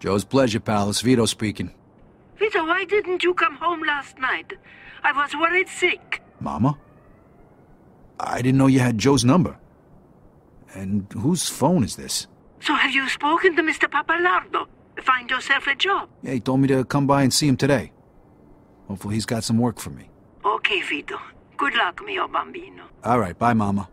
Joe's pleasure, pal. It's Vito speaking. Vito, why didn't you come home last night? I was worried sick. Mama? I didn't know you had Joe's number. And whose phone is this? So have you spoken to Mr. Pappalardo? Find yourself a job. Yeah, he told me to come by and see him today. Hopefully he's got some work for me. Okay, Vito. Good luck, mio bambino. All right, bye, Mama.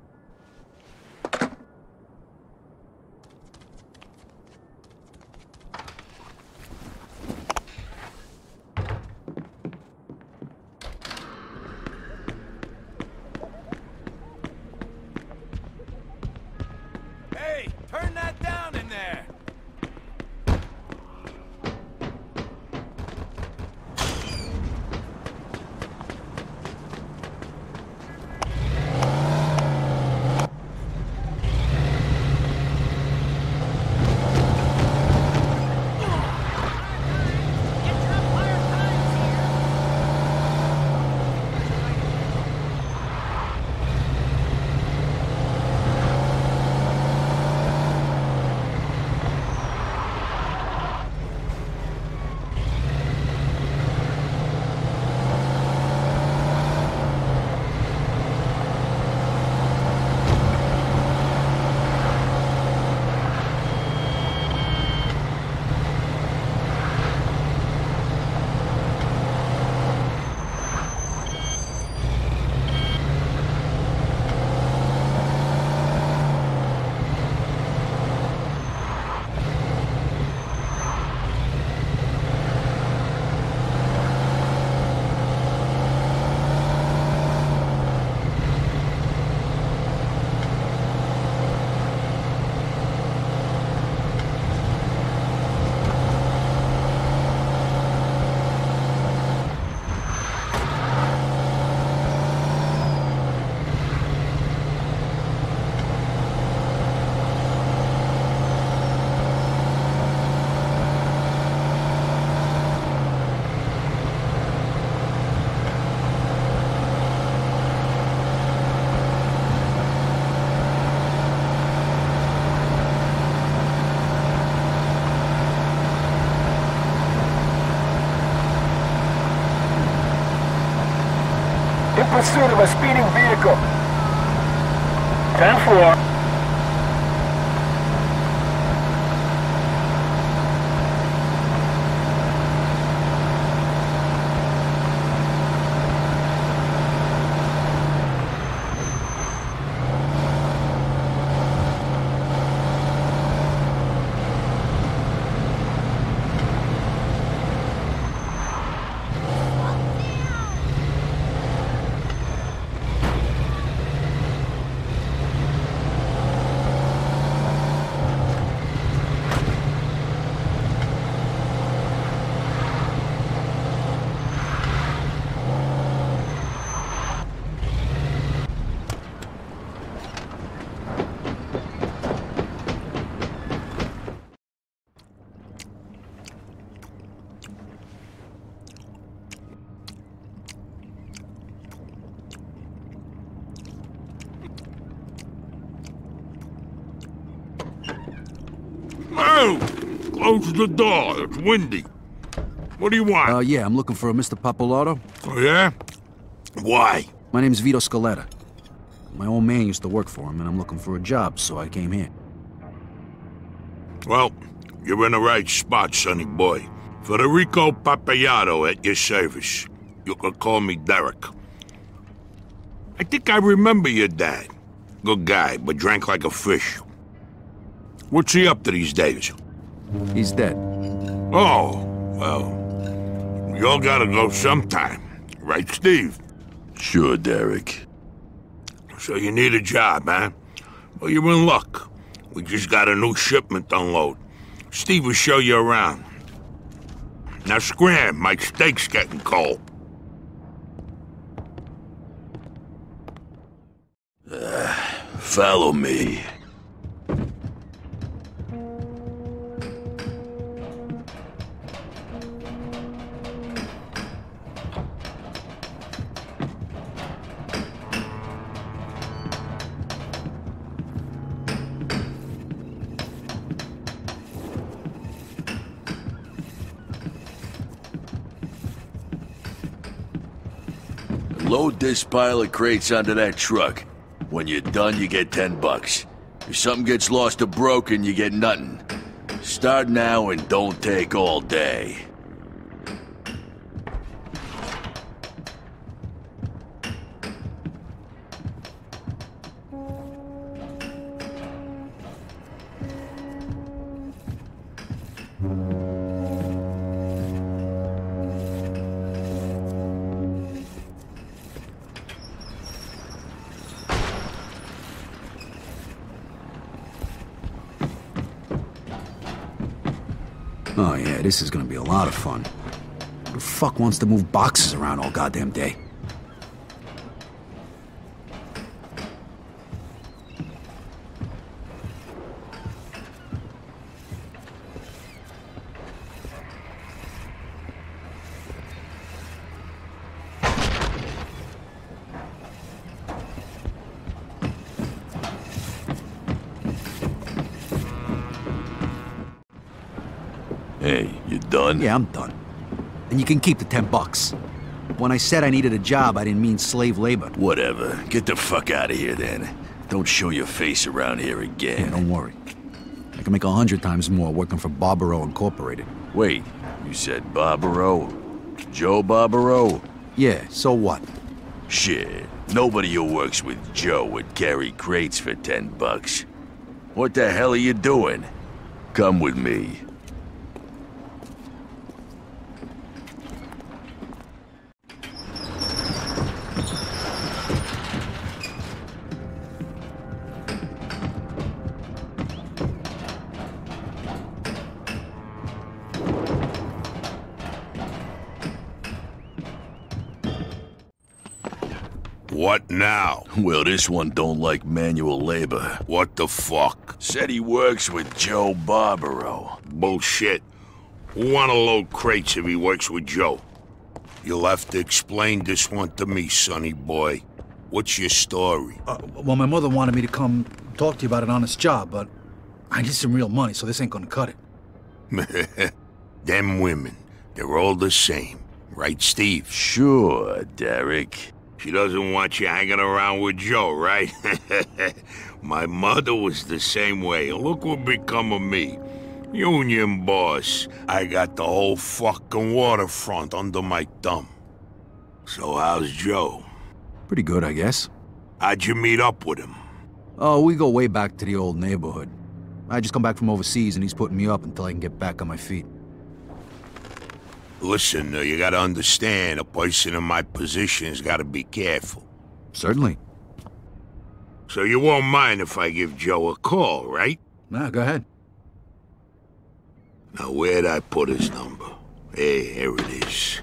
Pursuit of a speeding vehicle. 10-4. Oh! Close the door. It's windy. What do you want? Uh, yeah, I'm looking for a Mr. Pappalardo. oh, yeah? Why? My name's Vito Scaletta. My old man used to work for him, and I'm looking for a job, so I came here. Well, you're in the right spot, sonny boy. Federico Pappalardo at your service. You can call me Derek. I think I remember your dad. Good guy, but drank like a fish. What's he up to these days? He's dead. Oh, well, y'all gotta go sometime. Right, Steve? Sure, Derek. So you need a job, huh? Well, you're in luck. We just got a new shipment to unload. Steve will show you around. Now scram, my steak's getting cold. Follow me. This pile of crates onto that truck. When you're done, you get 10 bucks. If something gets lost or broken, you get nothing. Start now and don't take all day. This is gonna be a lot of fun. Who the fuck wants to move boxes around all goddamn day? Done? Yeah, I'm done. And you can keep the ten bucks. When I said I needed a job, I didn't mean slave labor. Whatever. Get the fuck out of here then. Don't show your face around here Yeah, again. don't worry. I can make a hundred times more working for Barbaro Incorporated. Wait, you said Barbaro? Joe Barbaro? Yeah, so what? Shit. Nobody who works with Joe would carry crates for 10 bucks. What the hell are you doing? Come with me. Now? Well, this one don't like manual labor. What the fuck? Said he works with Joe Barbaro. Bullshit. Who wanna load crates if he works with Joe? You'll have to explain this one to me, sonny boy. What's your story? Uh, well, my mother wanted me to come talk to you about an honest job, but I need some real money, so this ain't gonna cut it. Them women, they're all the same. Right, Steve? Sure, Derek. She doesn't want you hanging around with Joe, right? My mother was the same way. Look what become of me. Union boss. I got the whole fucking waterfront under my thumb. So how's Joe? Pretty good, I guess. How'd you meet up with him? Oh, we go way back to the old neighborhood. I just come back from overseas and he's putting me up until I can get back on my feet. Listen, uh, you gotta understand, a person in my position's gotta be careful. Certainly. So you won't mind if I give Joe a call, right? Nah, go ahead. Now, where'd I put his number? Hey, here it is.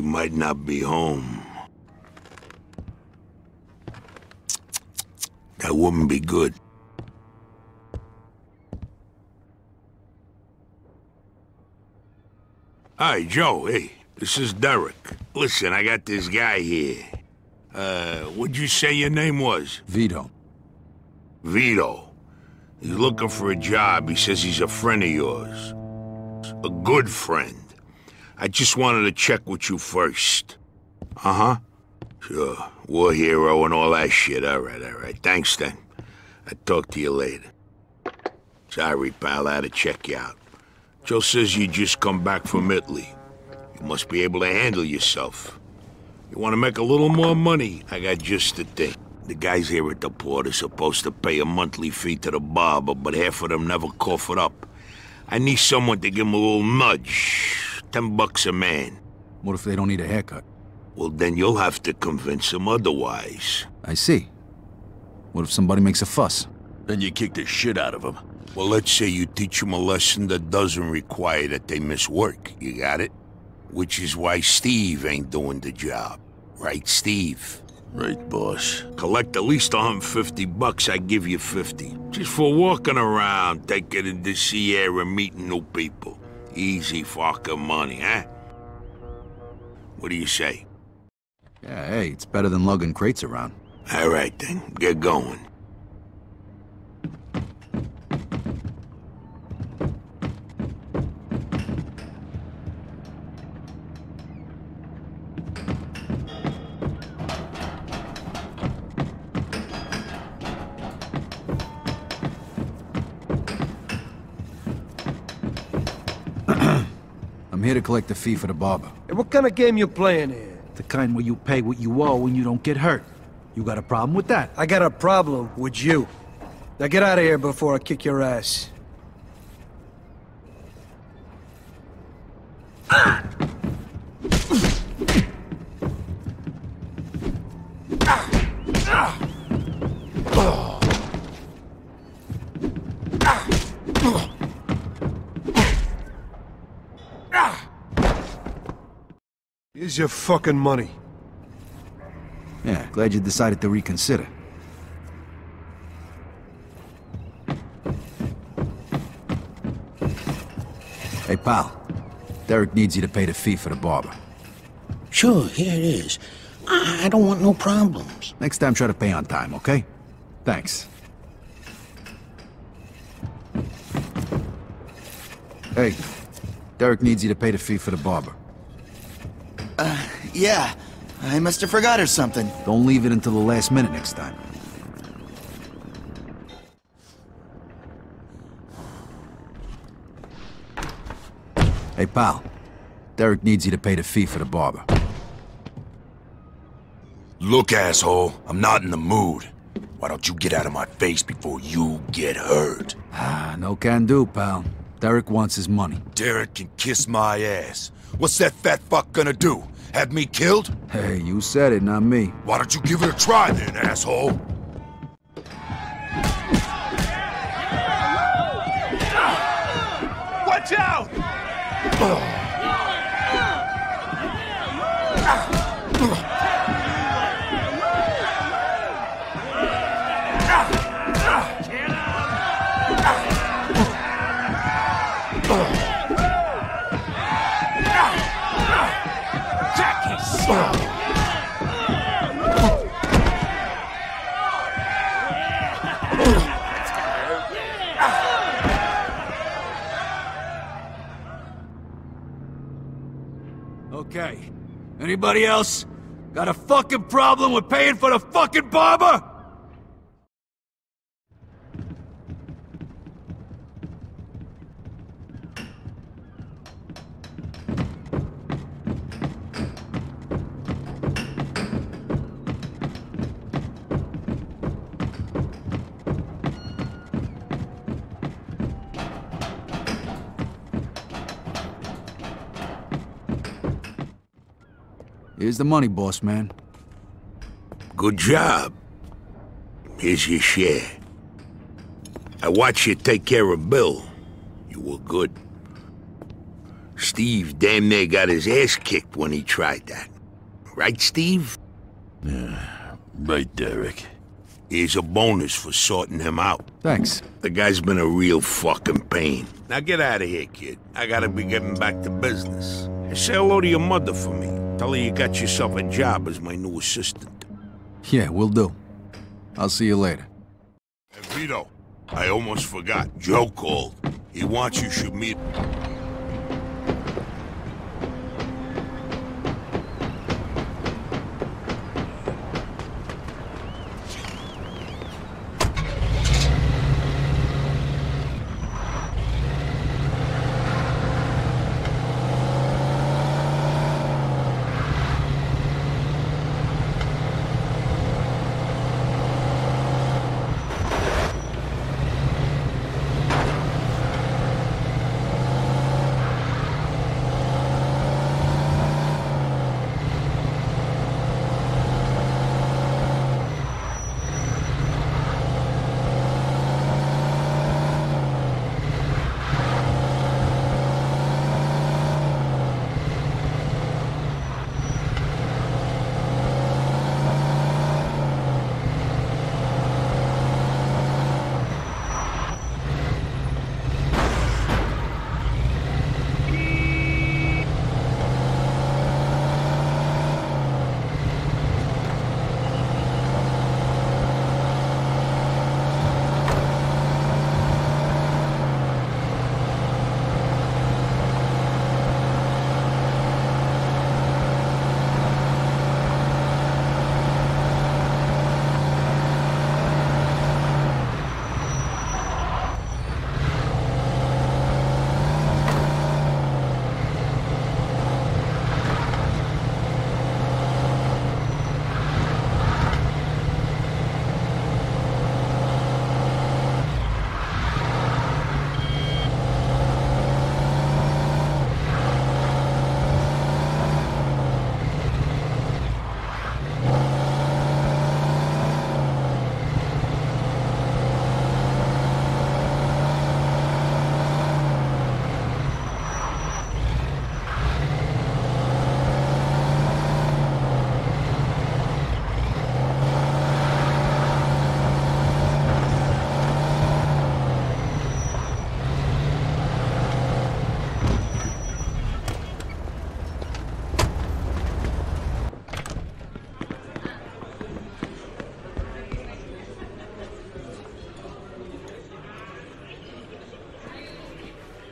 He might not be home. That wouldn't be good. Hi, Joe. Hey, this is Derek. Listen, I got this guy here. Uh, what'd you say your name was? Vito. Vito. He's looking for a job. He says he's a friend of yours. A good friend. I just wanted to check with you first. Uh-huh. Sure. War hero and all that shit. All right, all right. Thanks, then. I'll talk to you later. Sorry, pal. I had to check you out. Joe says you just come back from Italy. You must be able to handle yourself. You want to make a little more money? I got just the thing. The guys here at the port are supposed to pay a monthly fee to the barber, but half of them never cough it up. I need someone to give them a little nudge. Ten bucks a man. What if they don't need a haircut? Well, then you'll have to convince them otherwise. I see. What if somebody makes a fuss? Then you kick the shit out of them. Well, let's say you teach them a lesson that doesn't require that they miss work. You got it? Which is why Steve ain't doing the job. Right, Steve? Right, boss. Collect at least 150 bucks, I give you 50. Just for walking around, taking in the sea air and meeting new people. Easy fucking money, huh? What do you say? Yeah, hey, it's better than lugging crates around. All right, then. Get going. Here to collect the fee for the barber. Hey, what kind of game you playing here? The kind where you pay what you owe when you don't get hurt. You got a problem with that? I got a problem with you. Now get out of here before I kick your ass. Here's your fucking money. Yeah, glad you decided to reconsider. Hey, pal. Derek needs you to pay the fee for the barber. Sure, here it is. I I don't want no problems. Next time, try to pay on time, okay? Thanks. Hey, Derek needs you to pay the fee for the barber. Yeah, I must have forgot or something. Don't leave it until the last minute next time. Hey, pal. Derek needs you to pay the fee for the barber. Look, asshole, I'm not in the mood. Why don't you get out of my face before you get hurt? Ah, no can do, pal. Derek wants his money. Derek can kiss my ass. What's that fat fuck gonna do? Have me killed? Hey, you said it, not me. Why don't you give it a try then, asshole? Watch out! Okay. Anybody else? Got a fucking problem with paying for the fucking barber? Here's the money, boss man. Good job. Here's your share. I watched you take care of Bill. You were good. Steve damn near got his ass kicked when he tried that. Right, Steve? Yeah, Right, Derek. Here's a bonus for sorting him out. Thanks. The guy's been a real fucking pain. Now get out of here, kid. I gotta be getting back to business. And say hello to your mother for me. Tell her you got yourself a job as my new assistant. Yeah, we'll do. I'll see you later. And Vito, I almost forgot. Joe called. He wants you should meet.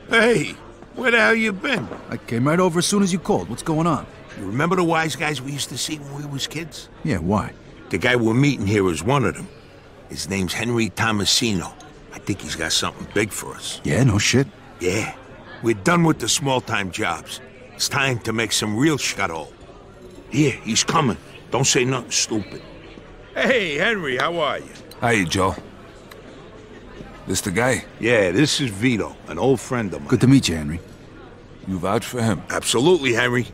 Hey, where the hell you been? I came right over as soon as you called. What's going on? You remember the wise guys we used to see when we was kids? Yeah, why? The guy we're meeting here is one of them. His name's Henry Tomasino. I think he's got something big for us. Yeah, no shit. Yeah. We're done with the small-time jobs. It's time to make some real shuttle. Here, he's coming. Don't say nothing stupid. Hey, Henry, how are you? Hey, Joe. This the guy? Yeah, this is Vito, an old friend of mine. Good to meet you, Henry. You vouch for him? Absolutely, Henry.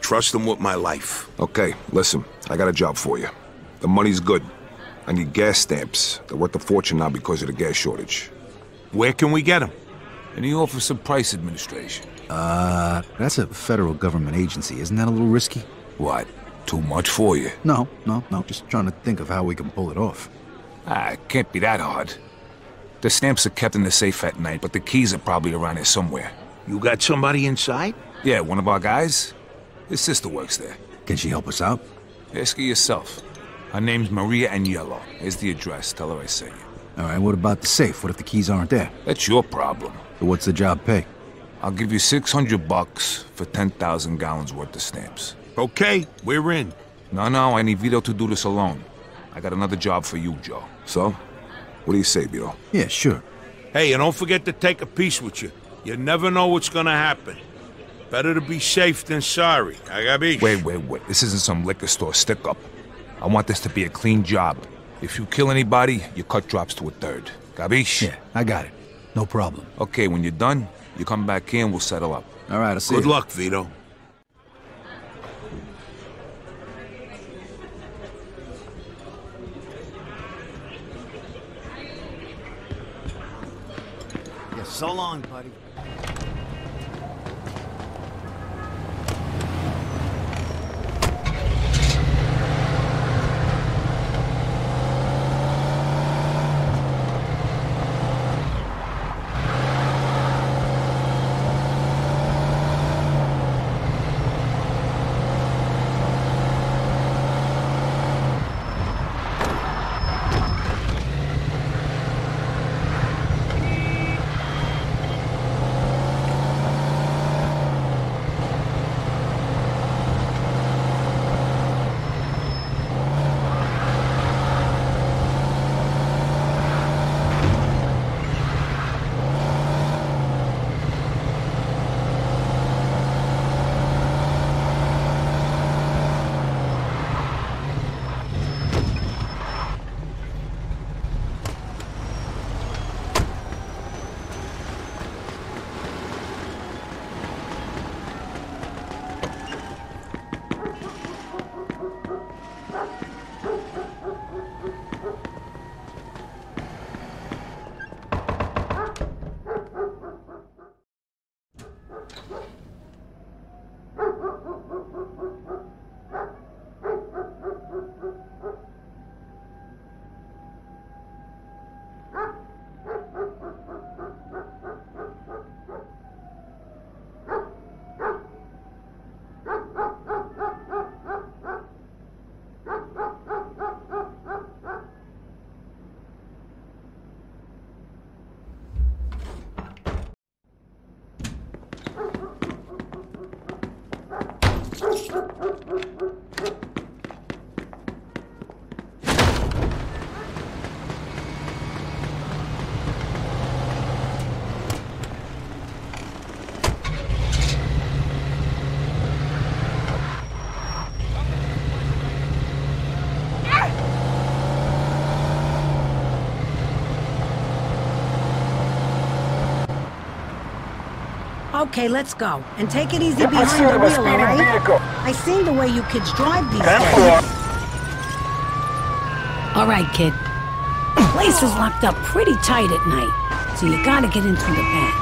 Trust him with my life. Okay, listen. I got a job for you. The money's good. I need gas stamps. They're worth a fortune now because of the gas shortage. Where can we get them? In the Office of Price Administration. Uh, that's a federal government agency. Isn't that a little risky? What? Too much for you? No, no, no. Just trying to think of how we can pull it off. Ah, it can't be that hard. The stamps are kept in the safe at night, but the keys are probably around here somewhere. You got somebody inside? Yeah, one of our guys. His sister works there. Can she help us out? Ask her yourself. Her name's Maria Agnello. Here's the address. Tell her I sent you. All right, what about the safe? What if the keys aren't there? That's your problem. So what's the job pay? I'll give you 600 bucks for 10,000 gallons worth of stamps. Okay, we're in. No, no, I need Vito to do this alone. I got another job for you, Joe. So? What do you say, Vito? Yeah, sure. Hey, and don't forget to take a piece with you. You never know what's gonna happen. Better to be safe than sorry. I got be. Wait, wait, wait. This isn't some liquor store stick-up. I want this to be a clean job. If you kill anybody, your cut drops to a third. Gabish? Yeah, I got it. No problem. Okay, when you're done, you come back here and we'll settle up. All right, I'll see Good you. luck, Vito. So long, buddy. Okay, let's go. And take it easy In behind the wheel, speeding alright? vehicle. I seen the way you kids drive these Ten days. four. Alright, kid. The place is locked up pretty tight at night, so you gotta get in through the back.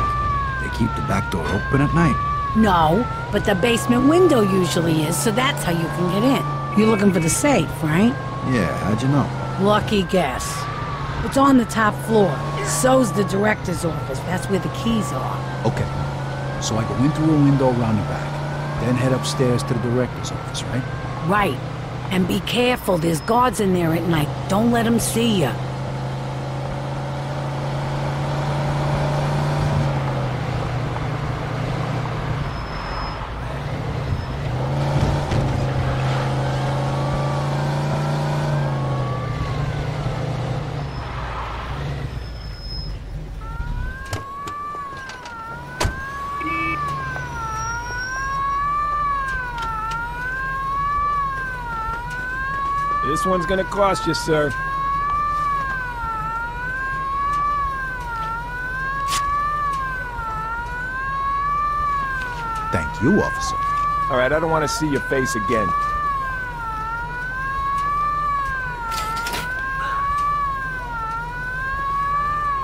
They keep the back door open at night. No, but the basement window usually is, so that's how you can get in. You're looking for the safe, right? Yeah, how'd you know? Lucky guess. It's on the top floor. So's the director's office. That's where the keys are. Okay. So I go in through a window around the back, then head upstairs to the director's office, right? Right. And be careful, there's guards in there at night. Don't let them see you. This one's gonna cost you, sir. Thank you, officer. All right, I don't want to see your face again.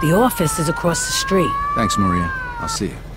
The office is across the street. Thanks, Maria. I'll see you.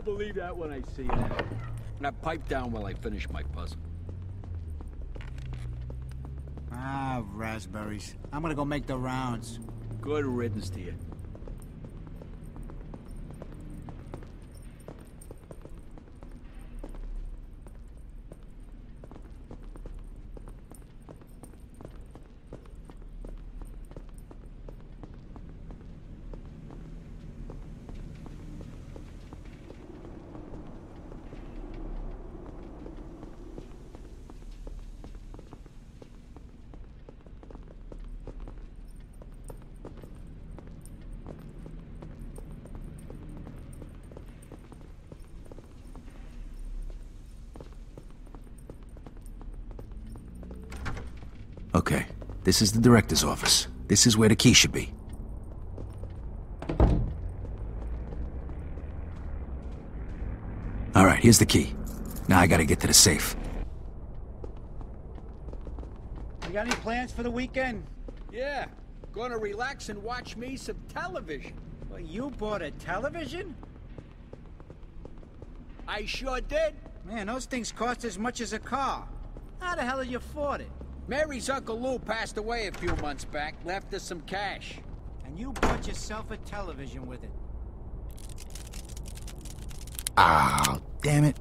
I'll believe that when I see it. Now pipe down while I finish my puzzle. Ah, raspberries. I'm gonna go make the rounds. Good riddance to you. Okay, this is the director's office. This is where the key should be. All right, here's the key. Now I gotta get to the safe. You got any plans for the weekend? Yeah, gonna relax and watch me some television. Well, you bought a television? I sure did. Man, those things cost as much as a car. How the hell did you afford it? Mary's Uncle Lou passed away a few months back, left us some cash. And you bought yourself a television with it. Ah, damn it.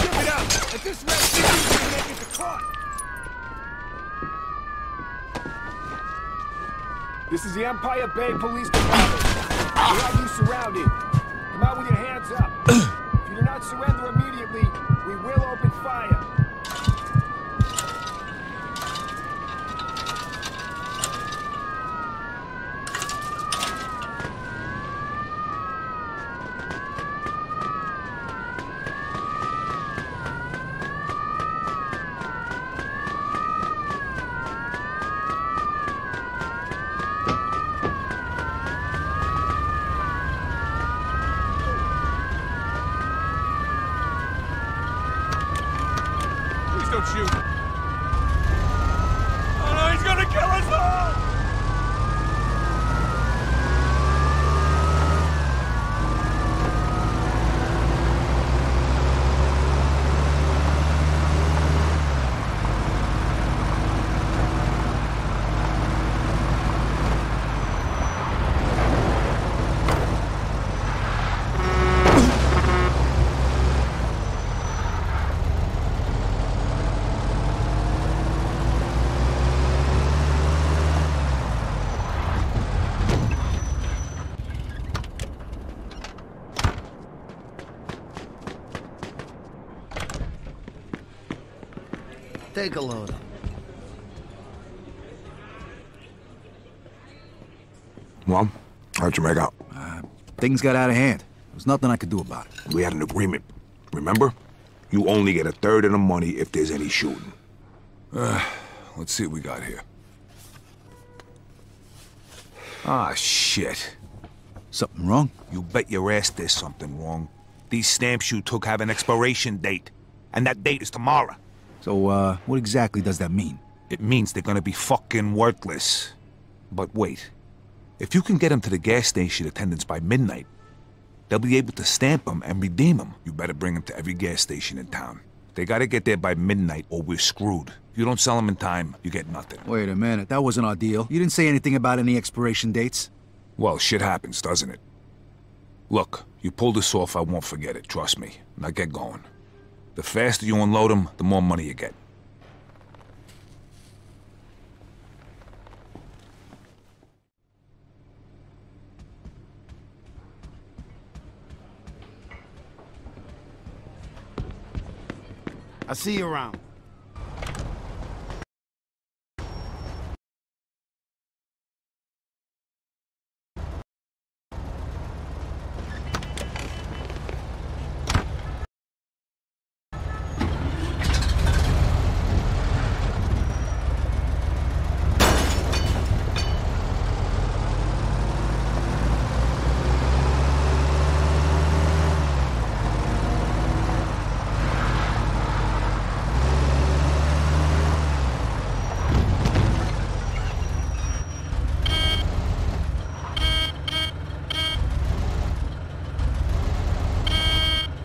Give it up! At this rate, you can make it to court! This is the Empire Bay Police Department. We have you surrounded. Take a load. Well, how'd you make out? Uh, things got out of hand. There was nothing I could do about it. We had an agreement. Remember? You only get a third of the money if there's any shooting. Uh, let's see what we got here. Ah, shit. Something wrong? You bet your ass there's something wrong. These stamps you took have an expiration date, and that date is tomorrow. So, uh, what exactly does that mean? It means they're gonna be fucking worthless. But wait. If you can get them to the gas station attendants by midnight, they'll be able to stamp them and redeem them. You better bring them to every gas station in town. They gotta get there by midnight or we're screwed. If you don't sell them in time, you get nothing. Wait a minute, that wasn't our deal. You didn't say anything about any expiration dates. Well, shit happens, doesn't it? Look, you pull this off, I won't forget it, trust me. Now get going. The faster you unload them, the more money you get. I'll see you around.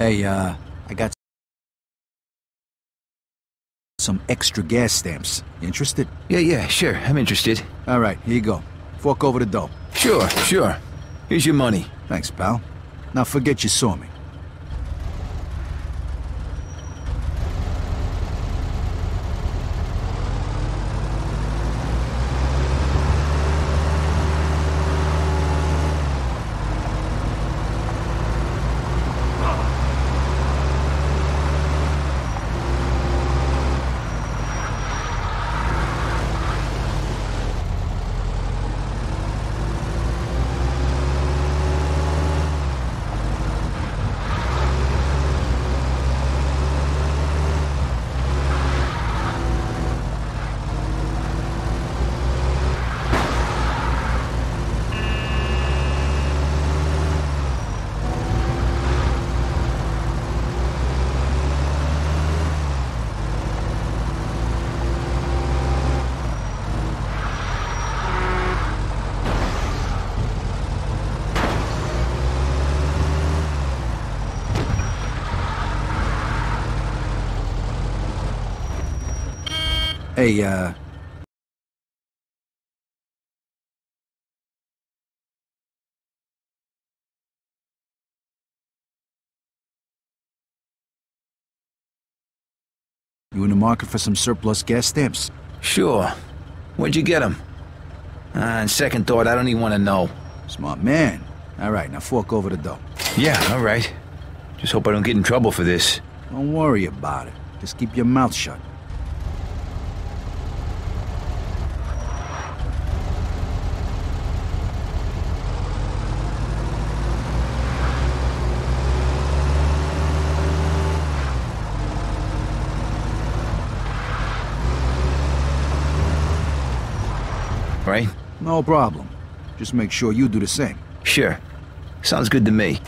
Hey, uh, I got some extra gas stamps. You interested? Yeah, yeah, sure. I'm interested. All right, here you go. Fork over the dough. Sure, sure. Here's your money. Thanks, pal. Now forget you saw me. Hey, uh... You in the market for some surplus gas stamps? Sure. Where'd you get them? Uh, on second thought, I don't even want to know. Smart man. All right, now fork over the dough. Yeah, all right. Just hope I don't get in trouble for this. Don't worry about it. Just keep your mouth shut. Right? No problem. Just make sure you do the same. Sure. Sounds good to me.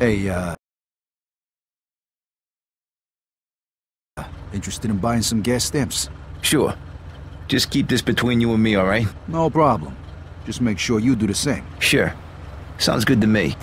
Hey, uh... Interested in buying some gas stamps? Sure. Just keep this between you and me, all right? No problem. Just make sure you do the same. Sure. Sounds good to me.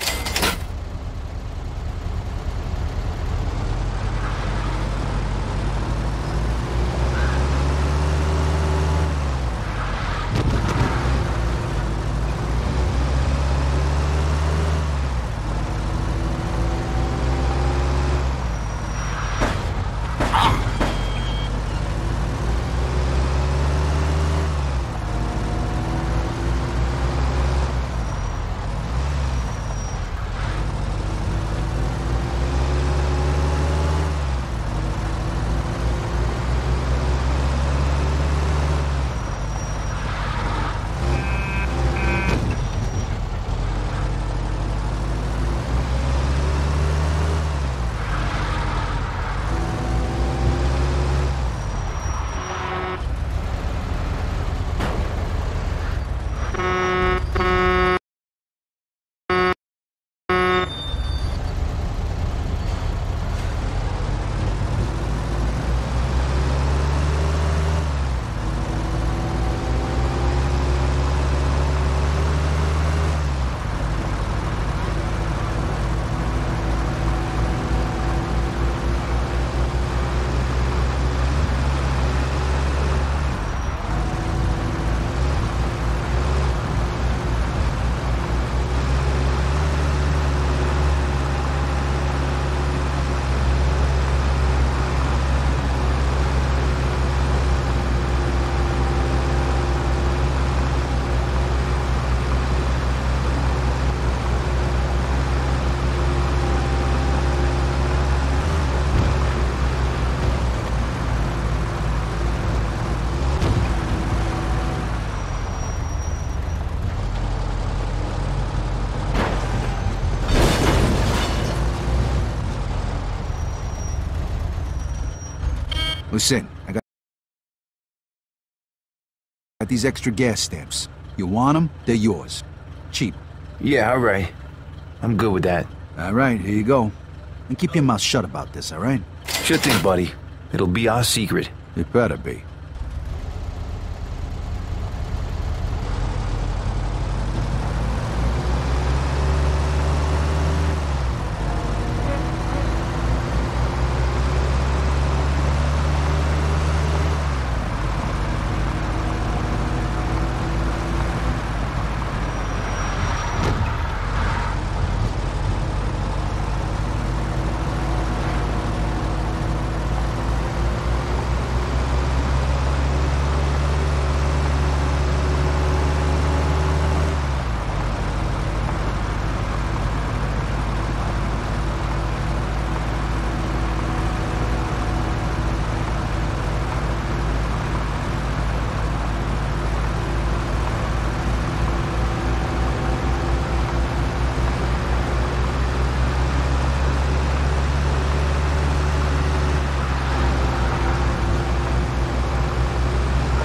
Listen, I got... got these extra gas stamps. You want them? They're yours. Cheap. Yeah, all right. I'm good with that. All right, here you go. And keep your mouth shut about this, all right? Sure thing, buddy. It'll be our secret. It better be.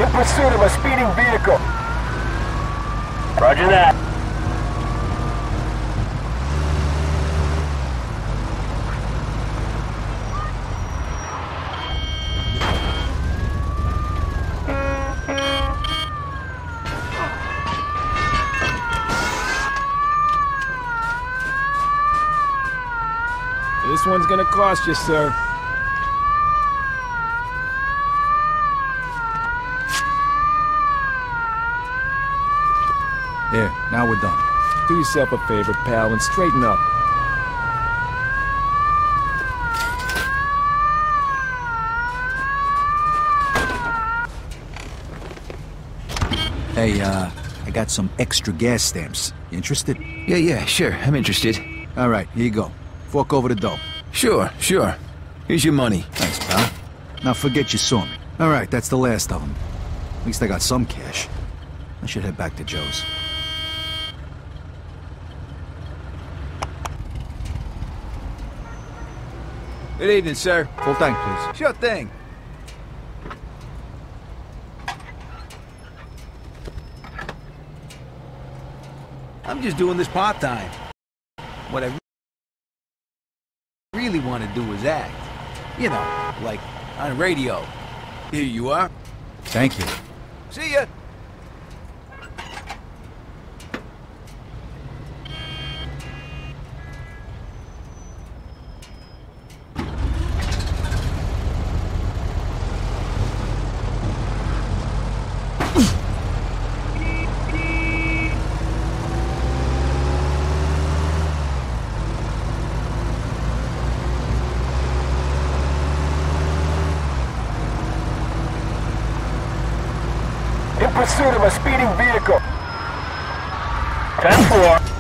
In pursuit of a speeding vehicle. Roger that. This one's gonna cost you, sir. There, now we're done. Do yourself a favor, pal, and straighten up. Hey, uh, I got some extra gas stamps. You interested? Yeah, yeah, sure. I'm interested. All right, here you go. Fork over the dough. Sure, sure. Here's your money. Thanks, pal. Now forget you saw me. All right, that's the last of them. At least I got some cash. I should head back to Joe's. Good evening, sir. Full tank, please. Sure thing. I'm just doing this part-time. What I really want to do is act. You know, like on radio. Here you are. Thank you. See ya. Pursuit of a speeding vehicle. 10-4.